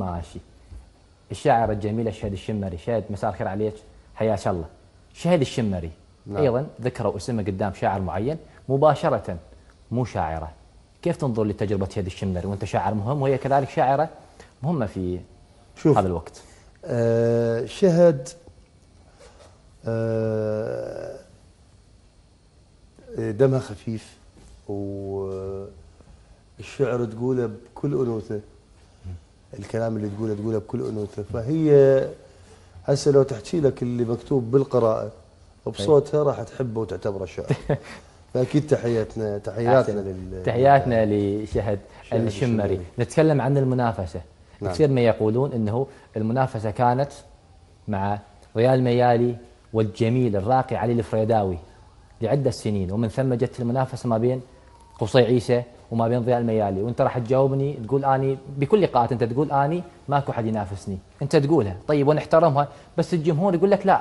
ماشي الشاعر الجميل الشهد الشمري شهد مساء الخير عليك حياك الله. شهد الشمري نعم. أيضا ذكروا اسمه قدام شاعر معين مباشرة مو شاعرة. كيف تنظر لتجربة شهد الشمري وأنت شاعر مهم وهي كذلك شاعرة مهمة في شوف هذا الوقت؟ آه شهد آه دمها خفيف والشعر تقوله بكل أنوثة. الكلام اللي تقوله تقوله بكل أنوثة. فهي هسه لو تحكي لك اللي مكتوب بالقراءة بصوتها راح تحبه وتعتبره شعر. فأكيد تحياتنا تحياتنا لل تحياتنا لشهد شهد الشمري. الشمري. نتكلم عن المنافسة. نعم. كثير ما يقولون إنه المنافسة كانت مع ريال ميالي والجميل الراقي علي الفريداوي لعدة سنين ومن ثم جت المنافسة ما بين قصي عيسى وما بين ضياء الميالي. وانت راح تجاوبني تقول آني بكل لقاءات انت تقول آني ماكو حد ينافسني. انت تقولها. طيب ونحترمها. بس الجمهور يقول لك لا.